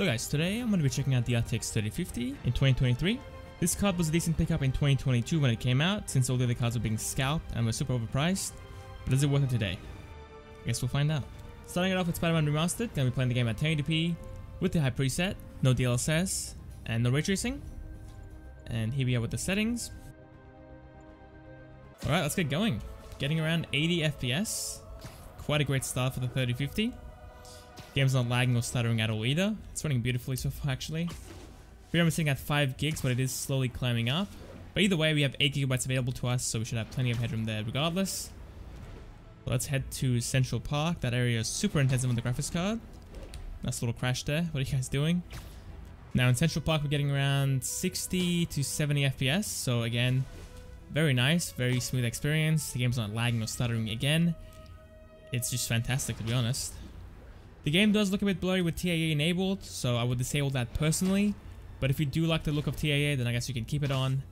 Hello guys, today I'm going to be checking out the RTX 3050 in 2023. This card was a decent pickup in 2022 when it came out, since all the other cards were being scalped and were super overpriced. But is it worth it today? I guess we'll find out. Starting it off with Spider-Man Remastered, gonna be playing the game at 1080p with the high preset, no DLSS, and no ray tracing. And here we are with the settings. Alright, let's get going. Getting around 80 FPS. Quite a great start for the 3050. Game's not lagging or stuttering at all either. It's running beautifully so far actually. VRAM is sitting at 5 gigs but it is slowly climbing up. But either way we have 8 gigabytes available to us so we should have plenty of headroom there regardless. Let's head to Central Park. That area is super intensive on the graphics card. Nice little crash there. What are you guys doing? Now in Central Park we're getting around 60 to 70 FPS. So again, very nice, very smooth experience. The game's not lagging or stuttering again. It's just fantastic to be honest. The game does look a bit blurry with TAA enabled, so I would disable that personally. But if you do like the look of TAA, then I guess you can keep it on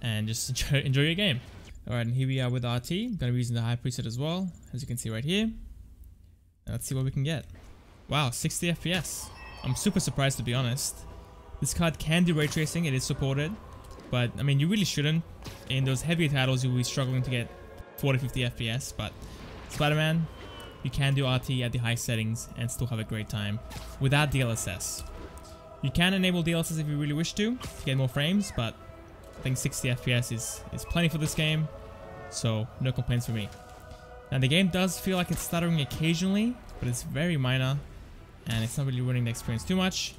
and just enjoy, enjoy your game. Alright, and here we are with RT. I'm going to be using the high preset as well, as you can see right here. let's see what we can get. Wow, 60 FPS. I'm super surprised to be honest. This card can do ray tracing, it is supported. But, I mean, you really shouldn't. In those heavier titles, you'll be struggling to get 40-50 FPS, but Spider-Man, you can do RT at the high settings and still have a great time without DLSS. You can enable DLSS if you really wish to, to get more frames, but I think 60 FPS is, is plenty for this game, so no complaints for me. Now the game does feel like it's stuttering occasionally, but it's very minor, and it's not really ruining the experience too much.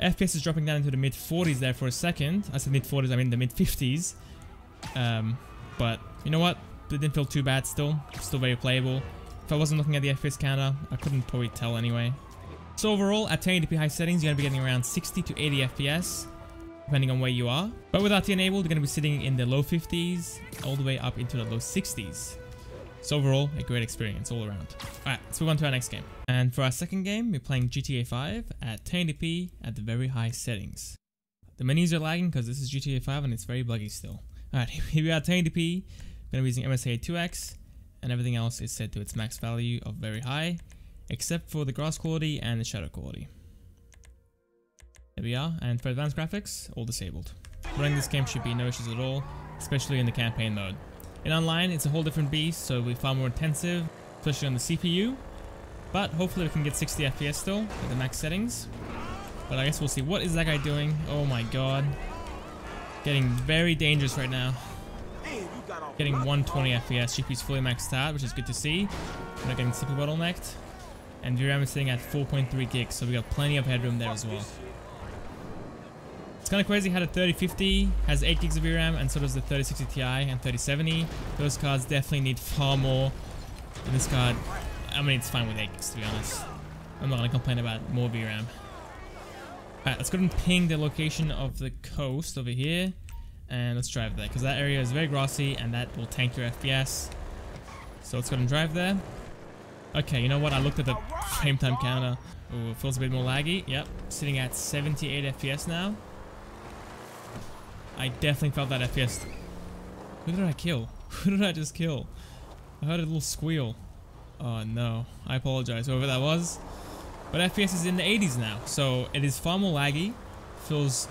FPS is dropping down into the mid 40s there for a second. I said mid 40s, I mean the mid 50s. Um, but you know what? It didn't feel too bad still. Still very playable. If I wasn't looking at the FPS counter, I couldn't probably tell anyway. So overall, at 1080p high settings, you're going to be getting around 60 to 80 FPS, depending on where you are. But with RT enabled, you're going to be sitting in the low 50s, all the way up into the low 60s. So overall, a great experience all around. Alright, let's move on to our next game. And for our second game, we're playing GTA 5 at 1080p at the very high settings. The menus are lagging because this is GTA 5 and it's very buggy still. Alright, here we are at 1080p. We're going to be using MSAA 2X and everything else is set to its max value of very high, except for the grass quality and the shadow quality. There we are, and for advanced graphics, all disabled. Running this game should be no issues at all, especially in the campaign mode. In online, it's a whole different beast, so be far more intensive, especially on the CPU, but hopefully we can get 60 FPS still at the max settings. But I guess we'll see. What is that guy doing? Oh my god. Getting very dangerous right now. Getting 120 FPS, GPU's fully maxed out, which is good to see. We're not getting CPU bottlenecked. And VRAM is sitting at 4.3 gigs, so we got plenty of headroom there as well. It's kind of crazy how the 3050 has 8 gigs of VRAM and so does the 3060 Ti and 3070. Those cards definitely need far more. And this card, I mean, it's fine with 8 gigs to be honest. I'm not going to complain about more VRAM. Alright, let's go and ping the location of the coast over here and let's drive there because that area is very grassy and that will tank your FPS. So let's go and drive there. Okay, you know what? I looked at the frame time counter. Oh, it feels a bit more laggy. Yep, sitting at 78 FPS now. I definitely felt that FPS. Who did I kill? Who did I just kill? I heard a little squeal. Oh no, I apologize whoever that was. But FPS is in the 80s now, so it is far more laggy. Feels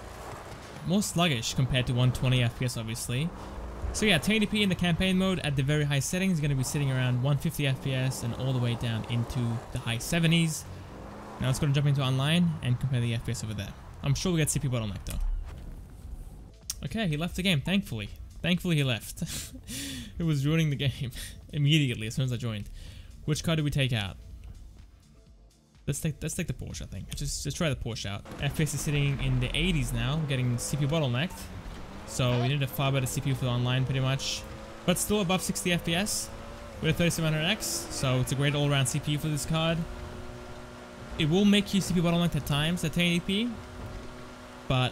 more sluggish compared to 120 FPS obviously. So yeah, 1080p in the campaign mode at the very high settings is going to be sitting around 150 FPS and all the way down into the high 70s. Now let's go jump into online and compare the FPS over there. I'm sure we'll get CPU bottleneck though. Okay, he left the game, thankfully. Thankfully he left. it was ruining the game immediately as soon as I joined. Which car did we take out? Let's take let's take the Porsche, I think. Just just try the Porsche out. FPS is sitting in the 80s now, getting CPU bottlenecked. So we need a far better CPU for online pretty much. But still above 60 FPS with a 3700X, so it's a great all-around CPU for this card. It will make you CPU bottlenecked at times at 1080p, but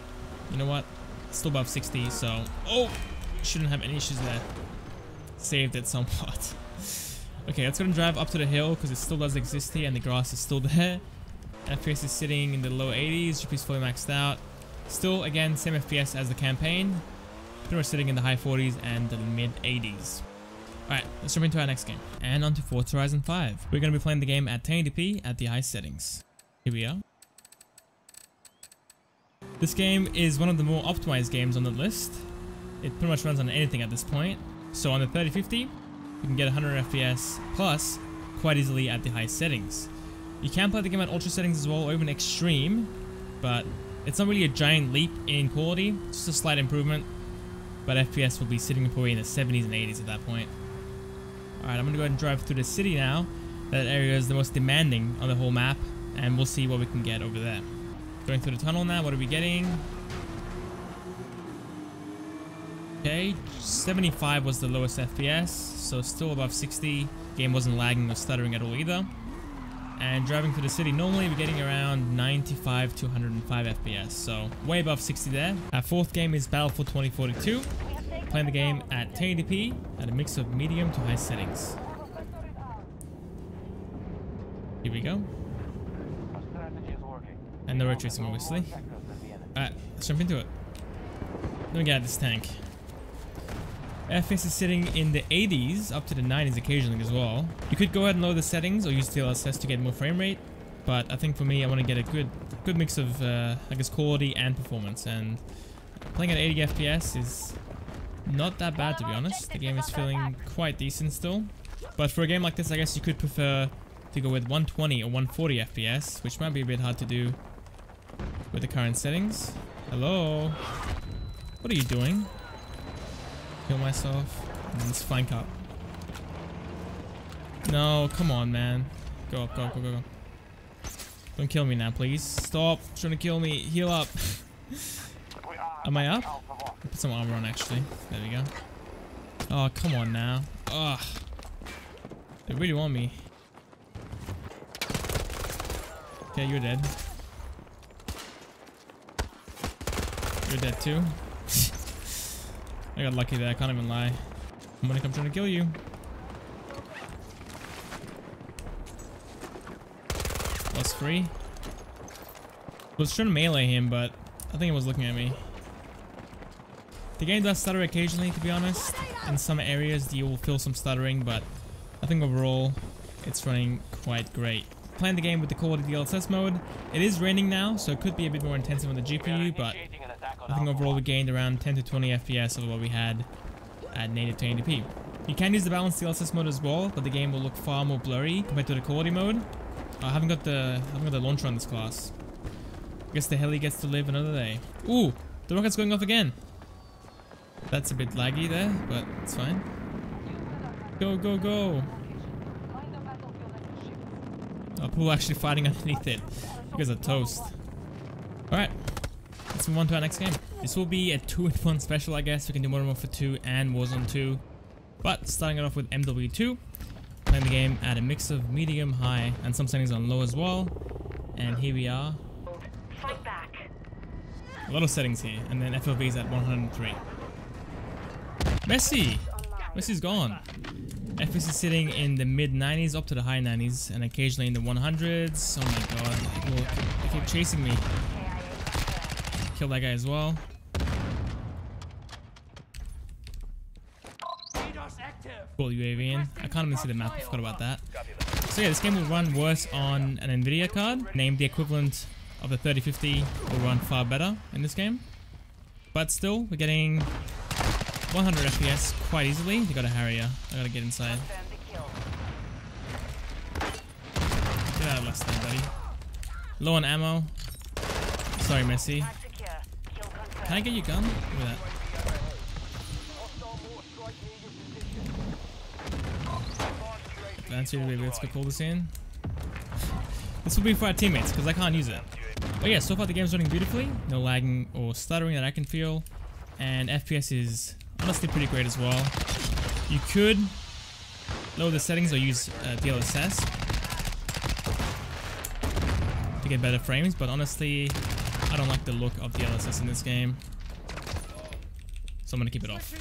you know what? Still above 60, so... Oh! Shouldn't have any issues there. Saved it somewhat. Okay, let's go and drive up to the hill because it still does exist here and the grass is still there. FPS is sitting in the low 80s, GPU is fully maxed out. Still, again, same FPS as the campaign. Pretty much sitting in the high 40s and the mid 80s. Alright, let's jump into our next game. And on to Forza Horizon 5. We're going to be playing the game at 1080p at the high settings. Here we are. This game is one of the more optimized games on the list. It pretty much runs on anything at this point. So on the 3050, you can get 100 FPS plus quite easily at the high settings. You can play the game at ultra settings as well or even extreme, but it's not really a giant leap in quality, just a slight improvement. But FPS will be sitting probably in the 70s and 80s at that point. Alright, I'm gonna go ahead and drive through the city now. That area is the most demanding on the whole map, and we'll see what we can get over there. Going through the tunnel now, what are we getting? Okay, 75 was the lowest FPS, so still above 60. Game wasn't lagging or stuttering at all either. And driving through the city, normally we're getting around 95 to 105 FPS, so way above 60 there. Our fourth game is Battlefield 2042. Playing the game at 1080p at a mix of medium to high settings. Here we go. And no ray tracing, obviously. Alright, let's jump into it. Let me get out this tank. FPS is sitting in the 80s up to the 90s occasionally as well. You could go ahead and lower the settings or use DLSS to get more frame rate, but I think for me I want to get a good good mix of uh, I guess quality and performance and playing at 80 FPS is not that bad to be honest. The game is feeling quite decent still. But for a game like this I guess you could prefer to go with 120 or 140 FPS, which might be a bit hard to do with the current settings. Hello? What are you doing? Kill myself. Let's flank up. No, come on, man. Go up, go up, go, go, go. Don't kill me now, please. Stop trying to kill me. Heal up. Am I up? Put some armor on, actually. There we go. Oh, come on now. Ugh. They really want me. Okay, you're dead. You're dead too. I got lucky there, I can't even lie. I'm gonna come trying to kill you. Plus three. I was trying to melee him, but I think he was looking at me. The game does stutter occasionally, to be honest. In some areas, you will feel some stuttering, but I think overall, it's running quite great. Playing the game with the quality DLSS mode. It is raining now, so it could be a bit more intensive on the GPU, but I think overall we gained around 10 to 20 FPS over what we had at native 1080p. You can use the balanced DLSS mode as well, but the game will look far more blurry compared to the quality mode. I haven't got the I haven't got the launcher on this class. I guess the heli gets to live another day. Ooh, the rocket's going off again. That's a bit laggy there, but it's fine. Go, go, go. Oh, people actually fighting underneath it. You guys are toast. Alright, let's move on to our next game. This will be a 2 in 1 special, I guess. We can do Modern Warfare 2 and Warzone 2. But starting it off with MW2. Playing the game at a mix of medium, high, and some settings on low as well. And here we are. Fight back. A lot of settings here. And then FOV is at 103. Messi! Messi's gone. FPS is sitting in the mid 90s up to the high 90s and occasionally in the 100s. Oh my god. Look, they keep chasing me. Kill that guy as well. Cool UAV in. I can't even see the map. I forgot about that. So yeah, this game will run worse on an Nvidia card. Named the equivalent of the 3050 will run far better in this game. But still, we're getting 100 FPS quite easily. You got a ya. I gotta get inside. Get out of less than, buddy. Low on ammo. Sorry, Messi. Can I get your gun? Look at that. Fancy baby, let's go call this in. This will be for our teammates, because I can't use it. But yeah, so far the game's running beautifully. No lagging or stuttering that I can feel. And FPS is honestly pretty great as well. You could lower the settings or use uh, DLSS to get better frames, but honestly, I don't like the look of DLSS in this game. So I'm gonna keep it off.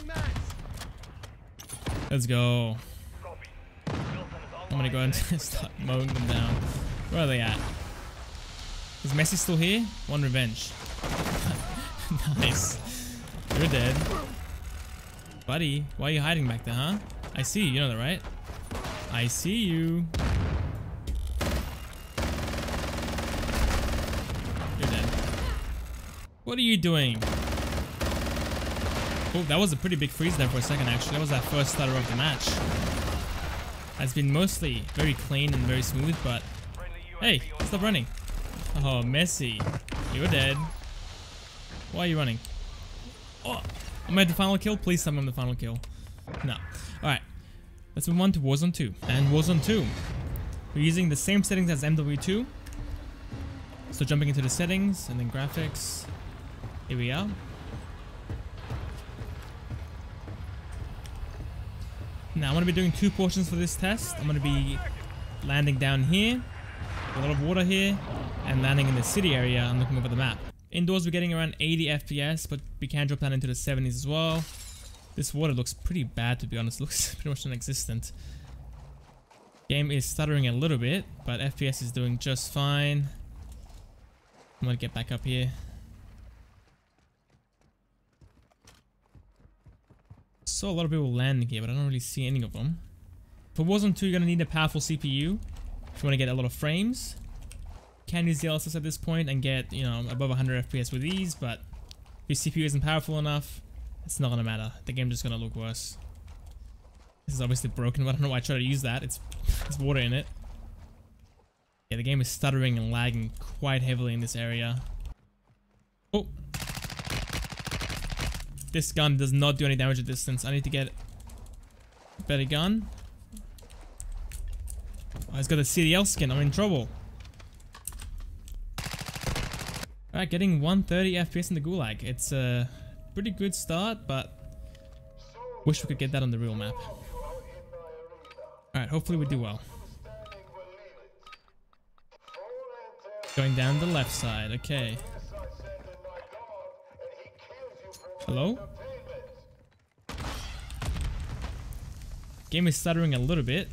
Let's go. I'm gonna go and start mowing them down. Where are they at? Is Messi still here? One revenge. nice. You're dead. Buddy, why are you hiding back there, huh? I see you, you know that, right? I see you. What are you doing? Oh, that was a pretty big freeze there for a second actually. That was that first stutter of the match. Has been mostly very clean and very smooth, but hey, stop running. Oh, Messi, you're dead. Why are you running? Oh, am I the final kill? Please tell me the final kill. No. Alright, let's move on to Warzone 2. And Warzone 2, we're using the same settings as MW2. So jumping into the settings and then graphics. Here we are. Now I'm going to be doing two portions for this test. I'm going to be landing down here, a lot of water here, and landing in the city area and looking over the map. Indoors we're getting around 80 FPS, but we can drop down into the 70s as well. This water looks pretty bad to be honest, looks pretty much non-existent. Game is stuttering a little bit, but FPS is doing just fine. I'm gonna get back up here. Saw a lot of people landing here, but I don't really see any of them. For Warzone 2, you're gonna need a powerful CPU if you want to get a lot of frames. Can use the DLSS at this point and get, you know, above 100 FPS with ease, but if your CPU isn't powerful enough, it's not gonna matter. The game's just gonna look worse. This is obviously broken, but I don't know why I try to use that. It's, it's water in it. Yeah, the game is stuttering and lagging quite heavily in this area. Oh, this gun does not do any damage at distance. I need to get a better gun. Oh, he's got a CDL skin. I'm in trouble. Alright, getting 130 FPS in the Gulag. It's a pretty good start, but wish we could get that on the real map. Alright, hopefully we do well. Going down the left side, okay. Hello? Game is stuttering a little bit.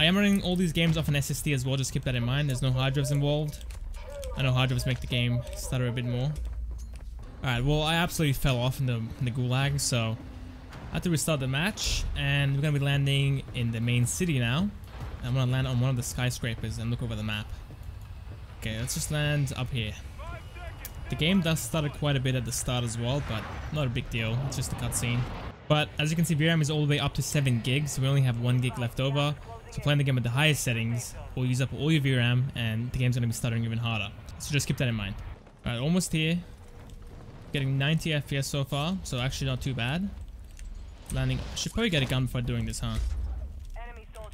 I am running all these games off an SSD as well, just keep that in mind. There's no hard drives involved. I know hard drives make the game stutter a bit more. Alright, well I absolutely fell off in the, in the gulag, so I have to restart the match, and we're going to be landing in the main city now. I'm going to land on one of the skyscrapers and look over the map. Okay, let's just land up here. The game does stutter quite a bit at the start as well, but not a big deal. It's just a cutscene. But as you can see, VRAM is all the way up to 7 gigs, so we only have 1 gig left over. So playing the game at the highest settings will use up all your VRAM, and the game's going to be stuttering even harder. So just keep that in mind. Alright, almost here. Getting 90 FPS so far, so actually not too bad. Landing. I should probably get a gun before doing this, huh?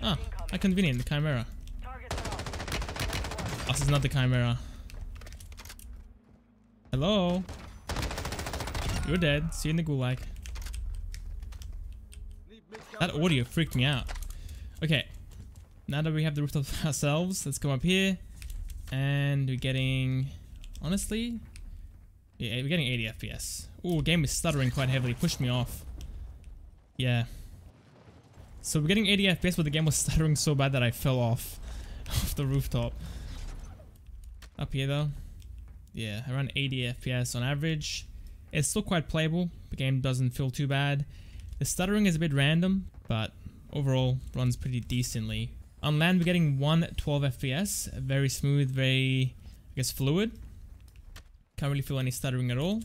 Ah, how convenient, the Chimera. Oh, this is not the Chimera. Hello? You're dead. See you in the gulag. That audio freaked me out. Okay. Now that we have the rooftop ourselves, let's go up here. And we're getting... Honestly? Yeah, we're getting 80 FPS. Ooh, game is stuttering quite heavily. Pushed me off. Yeah. So we're getting 80 FPS, but the game was stuttering so bad that I fell off, off the rooftop. Up here though. Yeah, around 80 FPS on average. It's still quite playable. The game doesn't feel too bad. The stuttering is a bit random, but overall runs pretty decently. On land, we're getting 112 FPS. Very smooth, very, I guess, fluid. Can't really feel any stuttering at all.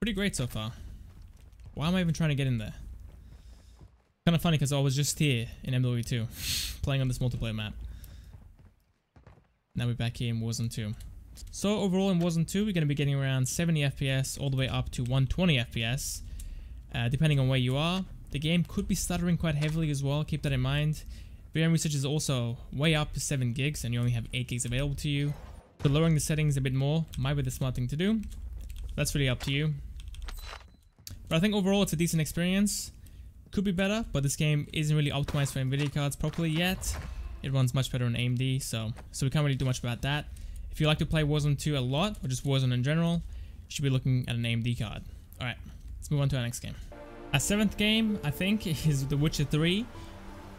Pretty great so far. Why am I even trying to get in there? Kind of funny because I was just here in MW2, playing on this multiplayer map. Now we're back here in Warzone 2. So overall in Warzone 2, we're going to be getting around 70 FPS all the way up to 120 FPS, uh, depending on where you are. The game could be stuttering quite heavily as well, keep that in mind. VRAM usage is also way up to 7 gigs and you only have 8 gigs available to you. So lowering the settings a bit more might be the smart thing to do. That's really up to you. But I think overall it's a decent experience. Could be better, but this game isn't really optimized for Nvidia cards properly yet. It runs much better on AMD, so so we can't really do much about that. If you like to play Warzone 2 a lot, or just Warzone in general, you should be looking at an AMD card. Alright, let's move on to our next game. Our seventh game, I think, is The Witcher 3.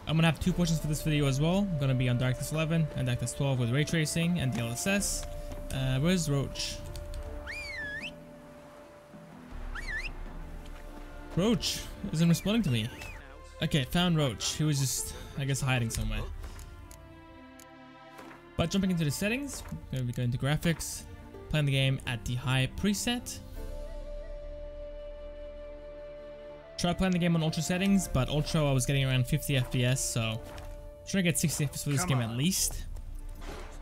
I'm gonna have two portions for this video as well. I'm gonna be on DirectX 11 and DirectX 12 with ray tracing and DLSS. Uh, where's Roach? Roach isn't responding to me. Okay, found Roach. He was just, I guess, hiding somewhere. But jumping into the settings, we're going to go into graphics, playing the game at the high preset. Try playing the game on ultra settings, but ultra I was getting around 50 FPS, so trying to get 60 FPS for this Come game on. at least.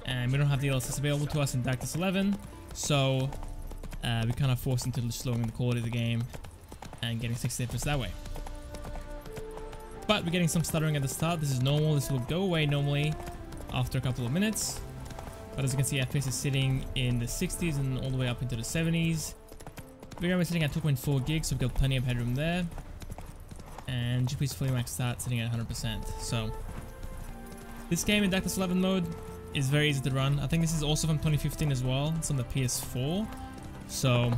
And we don't have the DLSS available to us in DirectX 11, so uh, we kind of forced into slowing the quality of the game and getting 60 FPS that way. But we're getting some stuttering at the start. This is normal. This will go away normally after a couple of minutes. But as you can see, FPS is sitting in the 60s and all the way up into the 70s. VRAM is sitting at 2.4 gigs, so we've got plenty of headroom there. And GPU is fully maxed out, sitting at 100%. So this game in DirectX 11 mode is very easy to run. I think this is also from 2015 as well. It's on the PS4. So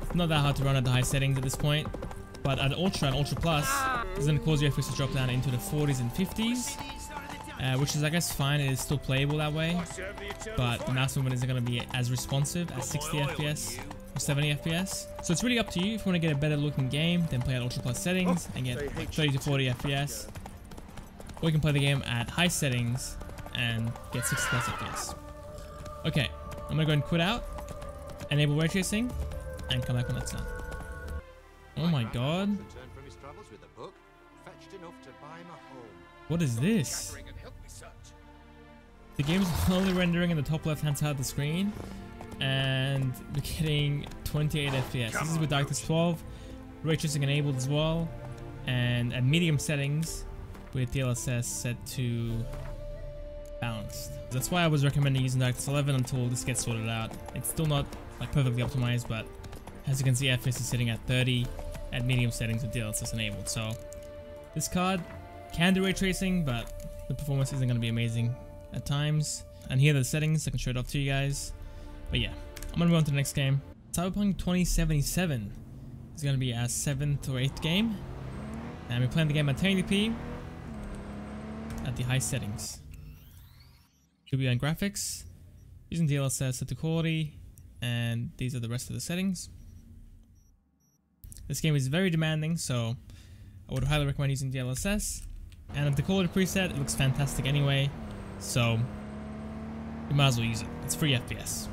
it's not that hard to run at the high settings at this point. But at Ultra and Ultra Plus, it's going to cause your FPS to drop down into the 40s and 50s. Uh, which is I guess fine, it is still playable that way. But the mouse movement isn't going to be as responsive as 60 FPS or 70 FPS. So it's really up to you. If you want to get a better looking game, then play at Ultra Plus settings and get like 30 to 40 FPS. Or you can play the game at high settings and get 60 plus FPS. Okay, I'm gonna go and quit out, enable ray tracing, and come back when that's done. Oh my god, What is from his The game is only rendering in the top left hand side of the screen, and we're getting 28 FPS. This is with DirectX 12, ray tracing enabled as well, and at medium settings with DLSS set to balanced. That's why I was recommending using DirectX 11 until this gets sorted out. It's still not like perfectly optimized, but as you can see, FPS is sitting at 30 at medium settings with DLSS enabled. So this card can do ray tracing, but the performance isn't going to be amazing at times. And here are the settings. I can show it off to you guys. But yeah, I'm to move on to the next game. Cyberpunk 2077 is to be our seventh or eighth game. And we're playing the game at 1080p at the high settings. QB and graphics, using DLSS set to quality, and these are the rest of the settings. This game is very demanding, so I would highly recommend using DLSS. And at the quality preset, it looks fantastic anyway, so you might as well use it. It's free FPS.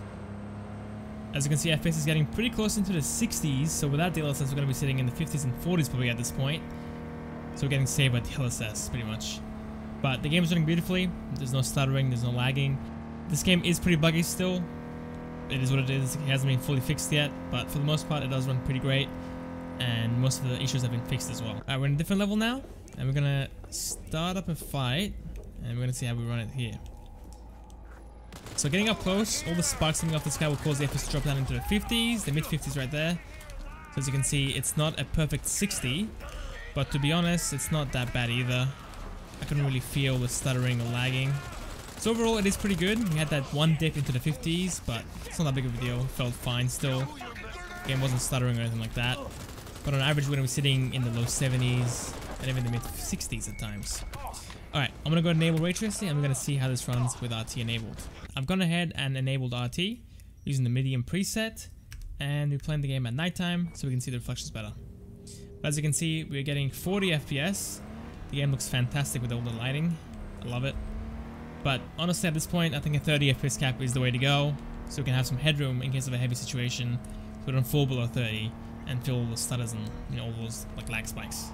As you can see, FPS is getting pretty close into the 60s, so without DLSS, we're going to be sitting in the 50s and 40s probably at this point. So we're getting saved by DLSS, pretty much. But the game is running beautifully. There's no stuttering, there's no lagging. This game is pretty buggy still. It is what it is. It hasn't been fully fixed yet, but for the most part, it does run pretty great. And most of the issues have been fixed as well. Alright, we're in a different level now, and we're gonna start up a fight, and we're gonna see how we run it here. So getting up close, all the sparks coming off the sky will cause the FPS to drop down into the 50s, the mid 50s right there. So as you can see, it's not a perfect 60, but to be honest, it's not that bad either. I couldn't really feel the stuttering or lagging. So overall, it is pretty good. We had that one dip into the 50s, but it's not that big of a deal. Felt fine still. Game wasn't stuttering or anything like that. But on average, we're sitting in the low 70s and even the mid 60s at times. Alright, I'm to go enable ray tracing going to see how this runs with RT enabled. I've gone ahead and enabled RT using the medium preset and we're playing the game at nighttime so we can see the reflections better. But as you can see, we're getting 40 FPS. The game looks fantastic with all the lighting. I love it. But honestly, at this point, I think a 30 FPS cap is the way to go, so we can have some headroom in case of a heavy situation, so we don't fall below 30 and feel all the stutters and you know all those like lag spikes.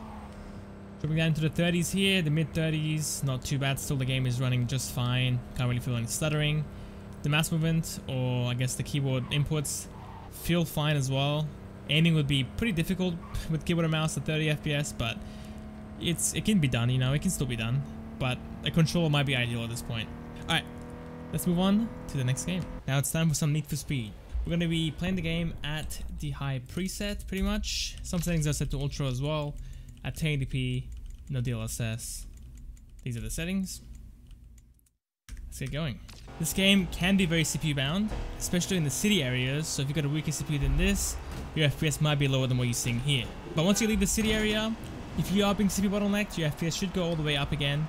Dropping down to the 30s here, the mid 30s, not too bad. Still, the game is running just fine. Can't really feel any stuttering. The mouse movement, or I guess the keyboard inputs, feel fine as well. Aiming would be pretty difficult with keyboard and mouse at 30 FPS, but it's it can be done. You know, it can still be done. But a controller might be ideal at this point. All right, let's move on to the next game. Now it's time for some Need for Speed. We're going to be playing the game at the high preset, pretty much. Some settings are set to ultra as well. At 1080p, no DLSS. These are the settings. Let's get going. This game can be very CPU bound, especially in the city areas, so if you've got a weaker CPU than this, your FPS might be lower than what you're seeing here. But once you leave the city area, if you are being CPU bottlenecked, your FPS should go all the way up again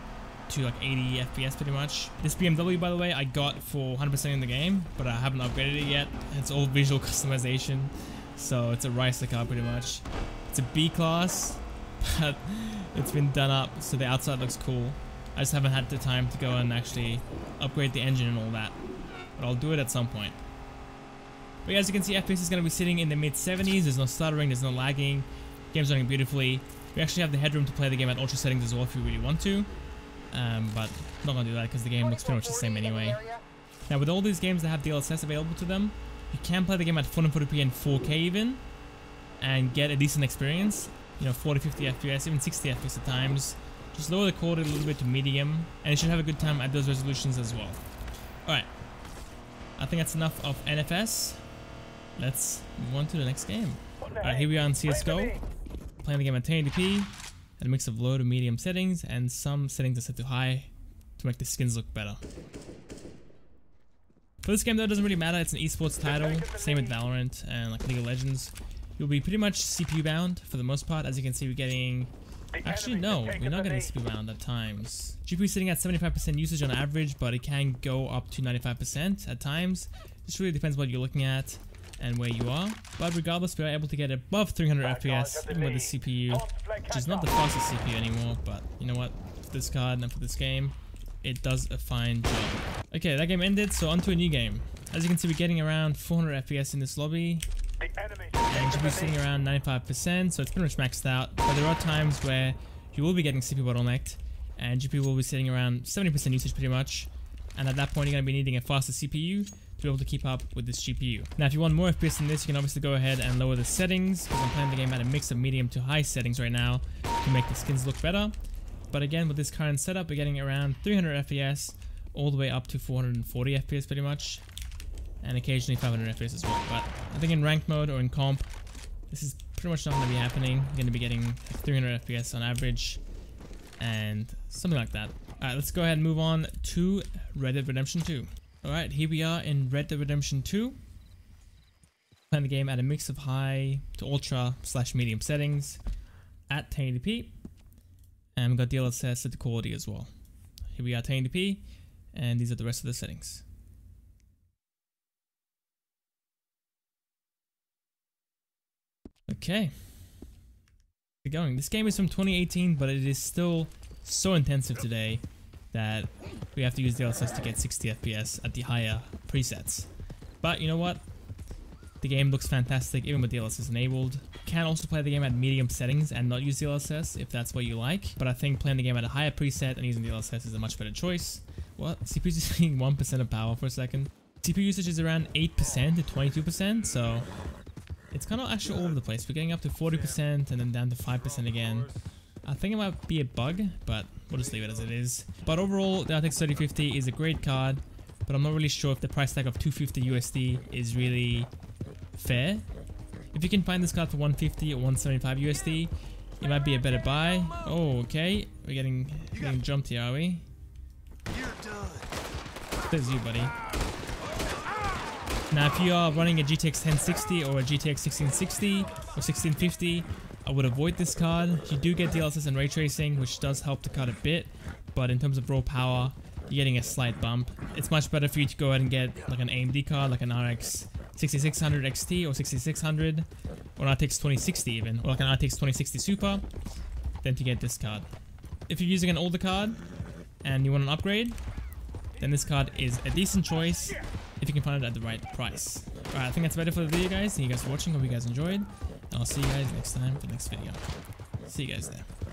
to like 80 FPS pretty much. This BMW, by the way, I got for 100% in the game, but I haven't upgraded it yet. It's all visual customization, so it's a Ricer car pretty much. It's a B class, but it's been done up, so the outside looks cool. I just haven't had the time to go and actually upgrade the engine and all that, but I'll do it at some point. But as you can see, FPS is going to be sitting in the mid 70s. There's no stuttering, there's no lagging. Game's running beautifully. We actually have the headroom to play the game at ultra settings as well if you really want to. Um, but I'm not going to do that because the game looks pretty much the same anyway. Now with all these games that have DLSS available to them, you can play the game at 440p and 4K even and get a decent experience. You know, 40, 50 FPS, even 60 FPS at times. Just lower the quality a little bit to medium and you should have a good time at those resolutions as well. Alright, I think that's enough of NFS. Let's move on to the next game. Alright, here we are on CSGO. Playing the game at 1080p. And a mix of low to medium settings and some settings are set to high to make the skins look better. For this game though, it doesn't really matter. It's an esports title. Same with Valorant and like League of Legends. You'll be pretty much CPU bound for the most part. As you can see, we're getting... Actually, no. We're not getting CPU bound at times. GPU sitting at 75% usage on average, but it can go up to 95% at times. This really depends what you're looking at and where you are. But regardless, we are able to get above 300 FPS even with the CPU, which is not the fastest CPU anymore, but you know what? For this card and for this game, it does a fine job. Okay, that game ended, so on to a new game. As you can see, we're getting around 400 FPS in this lobby. Sitting around 95%, so it's pretty much maxed out. But there are times where you will be getting CPU bottlenecked, and GPU will be sitting around 70% usage pretty much. And at that point, you're going to be needing a faster CPU to be able to keep up with this GPU. Now, if you want more FPS than this, you can obviously go ahead and lower the settings, because I'm playing the game at a mix of medium to high settings right now to make the skins look better. But again, with this current setup, we're getting around 300 FPS all the way up to 440 FPS pretty much. And occasionally 500 FPS as well. But I think in ranked mode or in comp, this is pretty much not going to be happening. You're going to be getting 300 FPS on average and something like that. Alright, let's go ahead and move on to Red Dead Redemption 2. Alright, here we are in Red Dead Redemption 2. Playing the game at a mix of high to ultra slash medium settings at 1080p. And we've got DLSS at the quality as well. Here we are 1080p, and these are the rest of the settings. Okay. We're going. This game is from 2018, but it is still so intensive today that we have to use DLSS to get 60 FPS at the higher presets. But you know what? The game looks fantastic even with DLSS enabled. Can also play the game at medium settings and not use DLSS if that's what you like. But I think playing the game at a higher preset and using DLSS is a much better choice. What? CPU is using 1% of power for a second. CPU usage is around 8% to 22%, so it's kind of actually all over the place. We're getting up to 40% and then down to 5% again. I think it might be a bug, but we'll just leave it as it is. But overall, the RTX 3050 is a great card, but I'm not really sure if the price tag of 250 USD is really fair. If you can find this card for 150 or 175 USD, it might be a better buy. Oh, okay. We're getting, getting jumped here, are we? You're done. There's you, buddy. Now, if you are running a GTX 1060 or a GTX 1660 or 1650, I would avoid this card. You do get DLSS and ray tracing, which does help the card a bit, but in terms of raw power, you're getting a slight bump. It's much better for you to go ahead and get like an AMD card, like an RX 6600 XT or 6600, or an RTX 2060 even, or like an RTX 2060 Super, than to get this card. If you're using an older card and you want an upgrade, then this card is a decent choice if you can find it at the right price. Alright, I think that's about it for the video guys. Thank you guys for watching. Hope you guys enjoyed. And I'll see you guys next time for the next video. See you guys there.